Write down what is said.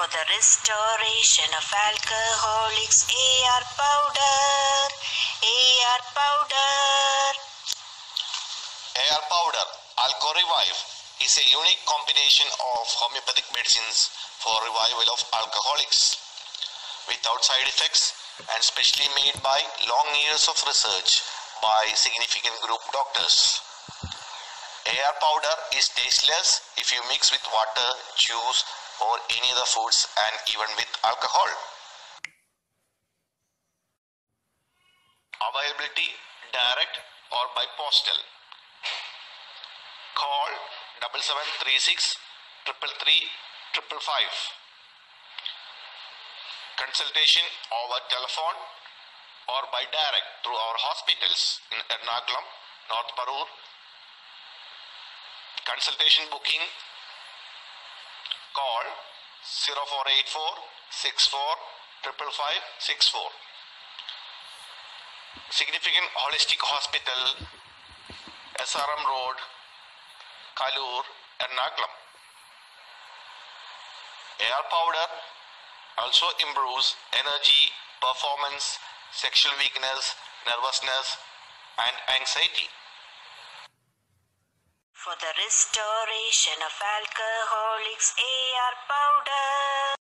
for the restoration of alcoholics. AR powder, AR powder. AR powder, Alco Revive, is a unique combination of homeopathic medicines for revival of alcoholics without side effects and specially made by long years of research by significant group doctors. AR powder is tasteless if you mix with water, juice, or any other foods and even with alcohol. Availability direct or by postal. Call double seven three six triple three triple five. Consultation over telephone or by direct through our hospitals in Ernakulam, North Parur. Consultation booking call 0484 64 Significant Holistic Hospital, SRM Road, Kalur, Ernakulam. AR powder also improves energy, performance, sexual weakness, nervousness, and anxiety. For the restoration of alcoholics. AR powder.